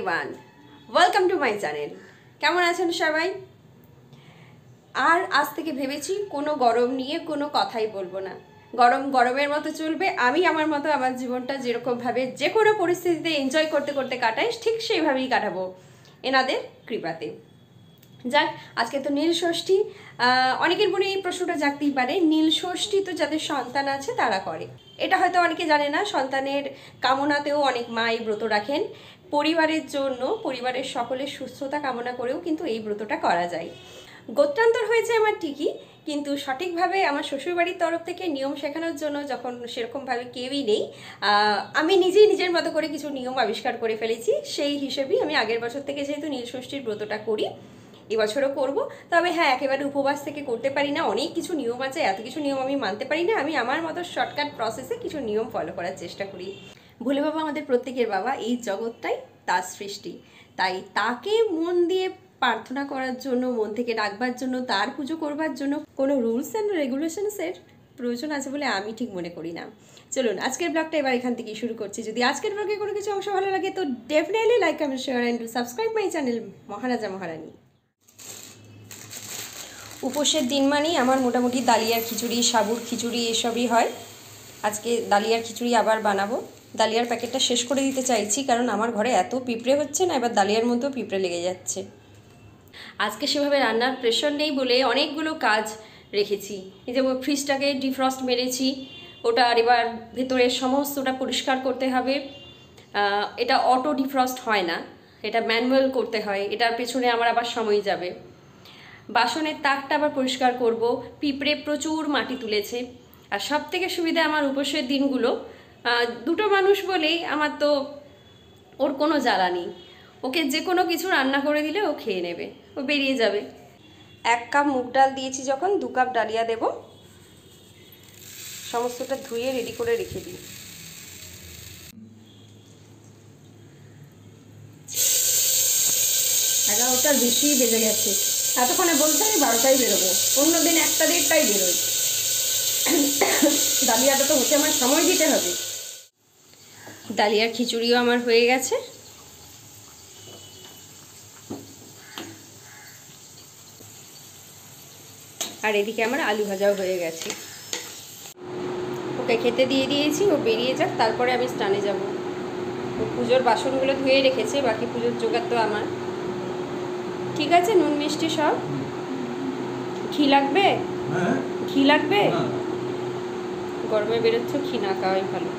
Everyone welcome to my channel কেমন আছেন সবাই? আর আজ থেকে ভেবেছি কোনো গরম নিয়ে কোনো কথাই বলব না। গরম গরমের মতো চলবে, আমি আমার মতো আমার জীবনটা যেরকমভাবে যে কোনো পরিস্থিতিতে এনজয় করতে করতে কাটাই, ঠিক সেইভাবেই কাটাবো। এনাদের কৃপাতে। যাক, আজকে তো নীল ষষ্ঠী। অনেকের মনে এই প্রশ্নটা জাগতেই পারে, নীল ষষ্ঠী তো যাদের সন্তান আছে তারা করে। এটা হয়তো অনেকে জানে না, সন্তানের কামনাতেও অনেক মা এই ব্রত রাখেন। পরিবারের জন্য, পরিবারের সকলের সুস্থতা কামনা করেও কিন্তু এই ব্রতটা করা যায়। গোত্রান্তর হয়েছে আমার ঠিকই, কিন্তু সঠিকভাবে আমার শ্বশুরবাড়ির তরফ থেকে নিয়ম শেখানোর জন্য যখন সেরকমভাবে কেউই নেই আমি নিজেই নিজের মতো করে কিছু নিয়ম আবিষ্কার করে ফেলেছি। সেই হিসেবেই আমি আগের বছর থেকে যেহেতু নীলষষ্ঠীর ব্রতটা করি এবছরও করব। তবে হ্যাঁ একেবারে উপবাস থেকে করতে পারি না। অনেক কিছু নিয়ম আছে, এত কিছু নিয়ম আমি মানতে পারি না। আমি আমার মতো শর্টকাট প্রসেসে কিছু নিয়ম ফলো করার চেষ্টা করি। ভোলে বাবা আমাদের প্রত্যেকের বাবা, এই জগৎটাই তার সৃষ্টি। তাই তাকে মন দিয়ে প্রার্থনা করার জন্য, মন থেকে ডাকবার জন্য, তার পুজো করবার জন্য কোনো রুলস অ্যান্ড রেগুলেশনসের প্রয়োজন আছে বলে আমি ঠিক মনে করি না। চলুন, আজকের ব্লগটা এবার এখান থেকেই শুরু করছি। যদি আজকের ব্লগে কোনো কিছু অংশ ভালো লাগে, তো definitely like comment share and subscribe my channel maharaja maharani. উপোসের দিন মানেই আমার মোটামুটি দালিয়ার খিচুড়ি, সাবুর খিচুড়ি এসবই হয়। আজকে দালিয়ার খিচুড়ি আবার বানাবো। দালিয়ার প্যাকেটটা শেষ করে দিতে চাইছি কারণ আমার ঘরে এত পিঁপড়ে হচ্ছে না, এবার দালিয়ার মধ্যেও পিঁপড়ে লেগে যাচ্ছে। আজকে সেভাবে রান্নার প্রেশার নেই বলে অনেকগুলো কাজ রেখেছি। এই যে ফ্রিজটাকে ডিফ্রস্ট মেরেছি, ওটা আর এবার ভেতরের সমস্তটা পরিষ্কার করতে হবে। এটা অটো ডিফ্রস্ট হয় না, এটা ম্যানুয়াল করতে হয়, এটার পেছনে আমার আবার সময় যাবে। বাসনের তাকটা আবার পরিষ্কার করব, পিঁপড়ে প্রচুর মাটি তুলেছে। আর সব থেকে সুবিধা আমার উপসের দিনগুলো দুটো মানুষ বলেই আমার তো ওর কোনো জ্বালা নেই। ওকে যে কোনো কিছু রান্না করে দিলে ও খেয়ে নেবে, ও বেরিয়ে যাবে। এক কাপ মুগ ডাল দিয়েছি যখন, দু কাপ ডালিয়া দেব। সমস্তটা ধুয়ে রেডি করে রেখে দিই। এগারোটার বেশি বেজে গেছে। এতক্ষণে বলতে আমি বারোটায় বেরোবো। অন্য দিন একটা দেড়টাই বেরোই। ডালিয়াটা তো হতে আমার সময় দিতে হবে। ডালিয়ার খিচুড়িও আমার হয়ে গেছে। আর এদিকে আমার আলু ভাজাও হয়ে গেছে। ওকে খেতে দিয়ে দিয়েছি, ও বেরিয়ে যাক, তারপরে আমি স্টানে যাব। ও পুজোর বাসনগুলো ধুয়ে রেখেছে, বাকি পুজোর জোগাড় তো আমার। ঠিক আছে? নুন মিষ্টি সব? ঘি লাগবে? হ্যাঁ। ঘি লাগবে? গরমে বেরোচ্ছ ঘি না খাওয়াই ভালো।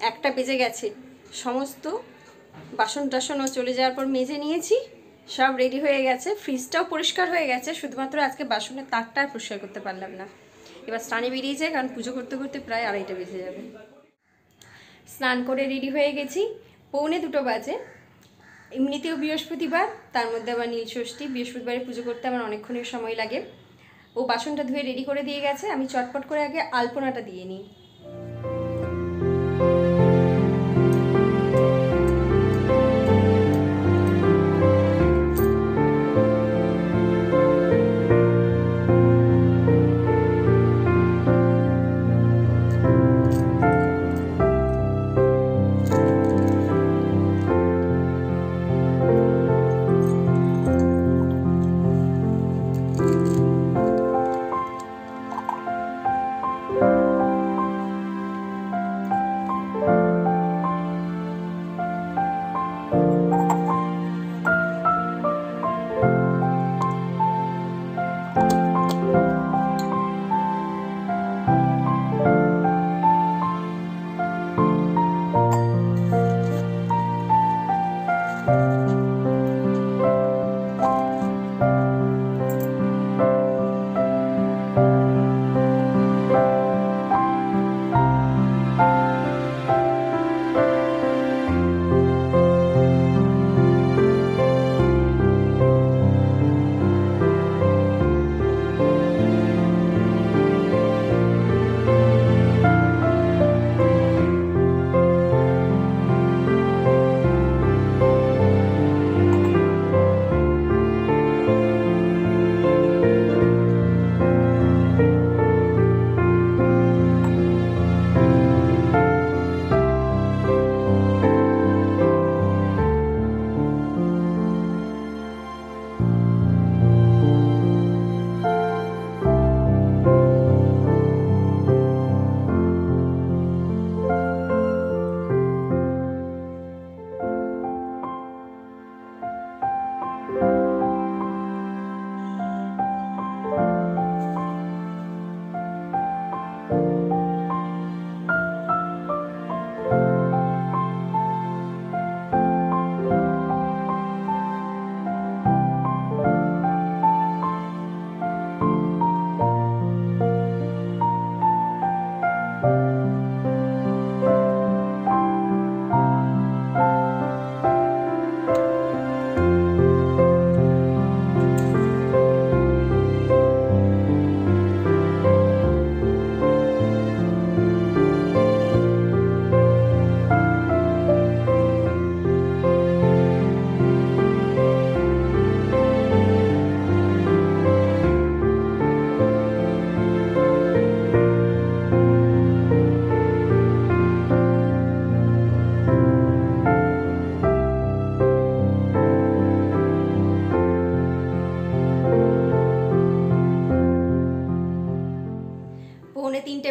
একটা বেজে গেছে। সমস্ত বাসন টাসনও চলে যাওয়ার পর মেজে নিয়েছি, সব রেডি হয়ে গেছে। ফ্রিজটাও পরিষ্কার হয়ে গেছে, শুধুমাত্র আজকে বাসনের তাকটা আর পরিষ্কার করতে পারলাম না। এবার স্নানে বেরিয়ে যায় কারণ পুজো করতে করতে প্রায় আড়াইটা বেজে যাবে। স্নান করে রেডি হয়ে গেছি। পৌনে দুটো বাজে। এমনিতেও বৃহস্পতিবার, তার মধ্যে আবার নীল ষষ্ঠী। বৃহস্পতিবারে পুজো করতে আমার অনেকক্ষণের সময় লাগে। ও বাসনটা ধুয়ে রেডি করে দিয়ে গেছে। আমি চটপট করে আগে আলপনাটা দিয়ে নিই।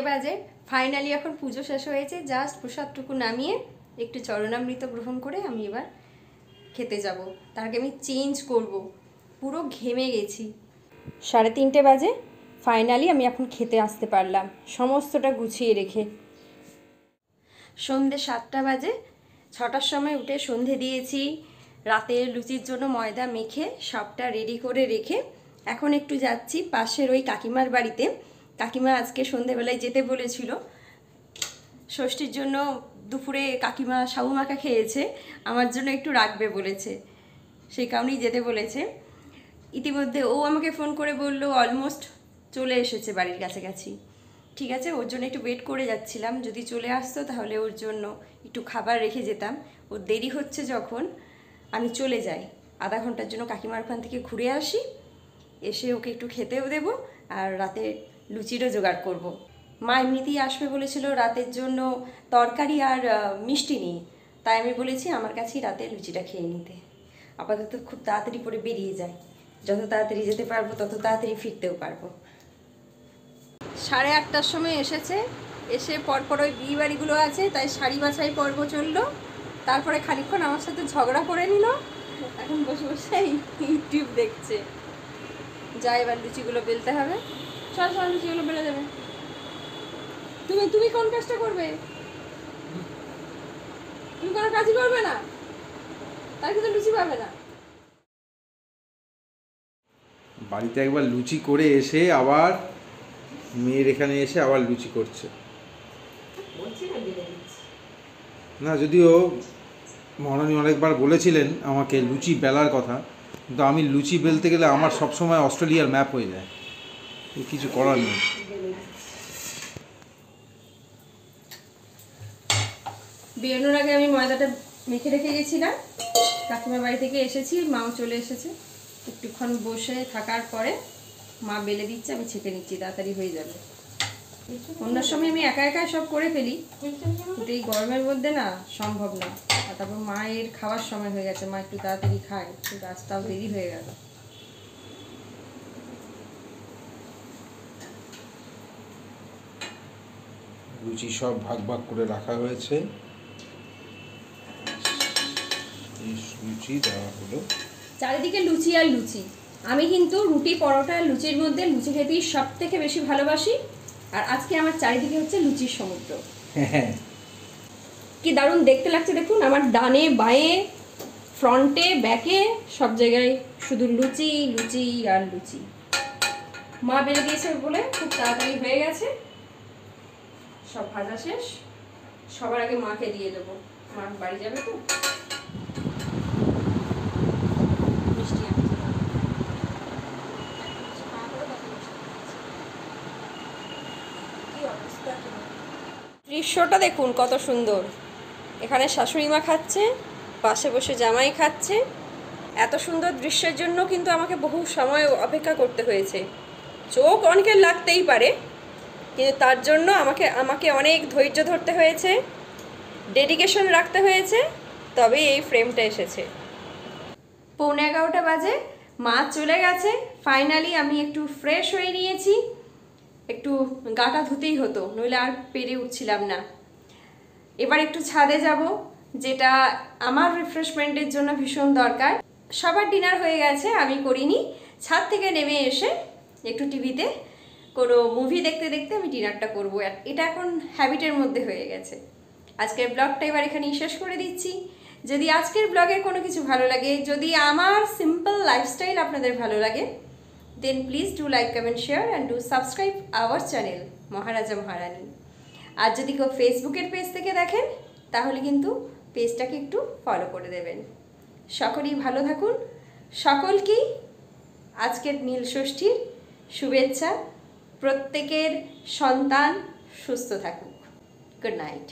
বাজে। ফাইনালি এখন পুজো শেষ হয়েছে। জাস্ট প্রসাদটুকু নামিয়ে একটু চরণামৃত গ্রহণ করে আমি এবার খেতে যাব। তার আমি চেঞ্জ করব। পুরো ঘেমে গেছি। সাড়ে তিনটে বাজে। ফাইনালি আমি এখন খেতে আসতে পারলাম। সমস্তটা গুছিয়ে রেখে। সন্ধে সাতটা বাজে। ছটার সময় উঠে সন্ধে দিয়েছি। রাতে লুচির জন্য ময়দা মেখে সবটা রেডি করে রেখে এখন একটু যাচ্ছি পাশের ওই কাকিমার বাড়িতে। কাকিমা আজকে সন্ধেবেলায় যেতে বলেছিল। ষষ্ঠীর জন্য দুপুরে কাকিমা সাবু মাখা খেয়েছে, আমার জন্য একটু রাখবে বলেছে। সেই কারণেই যেতে বলেছে। ইতিমধ্যে ও আমাকে ফোন করে বলল অলমোস্ট চলে এসেছে বাড়ির কাছাকাছি। ঠিক আছে, ওর জন্য একটু ওয়েট করে যাচ্ছিলাম। যদি চলে আসতো তাহলে ওর জন্য একটু খাবার রেখে যেতাম। ওর দেরি হচ্ছে যখন আমি চলে যাই। আধা ঘণ্টার জন্য কাকিমার ওখান থেকে ঘুরে আসি। এসে ওকে একটু খেতেও দেবো। আর রাতে লুচিরও জোগাড় করব। মা এমনিতেই আসবে বলেছিল রাতের জন্য তরকারি আর মিষ্টি নিয়ে। তাই আমি বলেছি আমার কাছেই রাতে লুচিটা খেয়ে নিতে। আপাতত খুব তাড়াতাড়ি করে বেরিয়ে যায় যত তাড়াতাড়ি যেতে পারব, তত তাড়াতাড়ি ফিরতেও পারব। সাড়ে আটটার সময় এসেছে। এসে পরপর ওই বিয়ে বাড়িগুলো আছে, তাই শাড়ি বাছাই পর্ব চলল। তারপরে খানিকক্ষণ আমার সাথে ঝগড়া করে নিল। এখন বসে বসে ইউটিউব দেখছে। যা এবার লুচিগুলো বেলতে হবে। লুচিগুলো বেলে দেবে। তুমি তুমি কোন কাজটা করবে? তুমি কোনো কাজই করবে না। তার কিন্তু লুচি পাবে না। বাড়িতে একবার লুচি করে এসে আবার মেয়ের এখানে এসে আবার লুচি করছে। না, যদিও মহারানী অনেকবার বলেছিলেন আমাকে লুচি বেলার কথা, কিন্তু আমি লুচি বেলতে গেলে আমার সবসময় অস্ট্রেলিয়ার ম্যাপ হয়ে যায়। কিছু করার নেই। বেরোনোর আগে আমি ময়দাটা মেখে রেখে গেছিলাম। কাকিমার বাড়ি থেকে এসেছি, মাও চলে এসেছে। একটুক্ষণ বসে থাকার পরে মা বেলে দিচ্ছে, আমি ছেঁকে নিচ্ছি, তাড়াতাড়ি হয়ে যাবে। অন্য সময় আমি একা একাই সব করে ফেলি, কিন্তু এই গরমের মধ্যে না সম্ভব না। তারপর মায়ের খাওয়ার সময় হয়ে গেছে, মা একটু তাড়াতাড়ি খায় কিন্তু আজ তাও দেরি হয়ে গেল। লুচি সব ভাগ ভাগ করে রাখা হয়েছে। লুচি দেওয়া হলো। চারিদিকে লুচি আর লুচি। আমি কিন্তু রুটি, পরোটা আর লুচির মধ্যে লুচি খেতেই সব থেকে বেশি ভালোবাসি। আর আজকে আমার চারিদিকে হচ্ছে লুচির সমুদ্র। হ্যাঁ কি দারুণ দেখতে লাগছে দেখুন, আমার ডানে, বাঁয়ে, ফ্রন্টে, ব্যাকে, সব জায়গায় শুধু লুচি লুচি আর লুচি। মা বেড়ে দিয়েছে বলে খুব তাড়াতাড়ি হয়ে গেছে। সব ভাজা শেষ। সবার আগে মাকে দিয়ে দেবো। মা বাড়ি যাবে তো? অবস্থা দৃশ্যটা দেখুন কত সুন্দর। এখানে শাশুড়ি মা খাচ্ছে, পাশে বসে জামাই খাচ্ছে। এত সুন্দর দৃশ্যের জন্য কিন্তু আমাকে বহু সময় অপেক্ষা করতে হয়েছে। চোখ অনেকের লাগতেই পারে কিন্তু তার জন্য আমাকে আমাকে অনেক ধৈর্য ধরতে হয়েছে ডেডিকেশন রাখতে হয়েছে তবে এই ফ্রেমটা এসেছে। পৌনে এগারোটা বাজে, মা চলে গেছে ফাইনালি আমি একটু ফ্রেশ হয়ে নিয়েছি, একটু গাটা ধুতেই হতো, নইলে আর পেরে উঠছিলাম না। এবার একটু ছাদে যাব, যেটা আমার রিফ্রেশমেন্টের জন্য ভীষণ দরকার। সবার ডিনার হয়ে গেছে, আমি করিনি, ছাদ থেকে নেমে এসে একটু টিভিতে কোনো মুভি দেখতে দেখতে আমি ডিনারটা করব। এটা এখন হ্যাবিটের মধ্যে হয়ে গেছে। আজকের ব্লগটা এবার এখানেই শেষ করে দিচ্ছি। যদি আজকের ব্লগের কোনো কিছু ভালো লাগে, যদি আমার সিম্পল লাইফস্টাইল আপনাদের ভালো লাগে then please do like comment share and do subscribe our channel maharaja maharani আর যদি কেউ ফেসবুকের পেজ থেকে দেখেন, তাহলে কিন্তু পেজটাকে একটু ফলো করে দেবেন। সকলেই ভালো থাকুন। সকলকেই আজকের নীল ষষ্ঠীর শুভেচ্ছা। প্রত্যেকের সন্তান সুস্থ থাকুক। Good night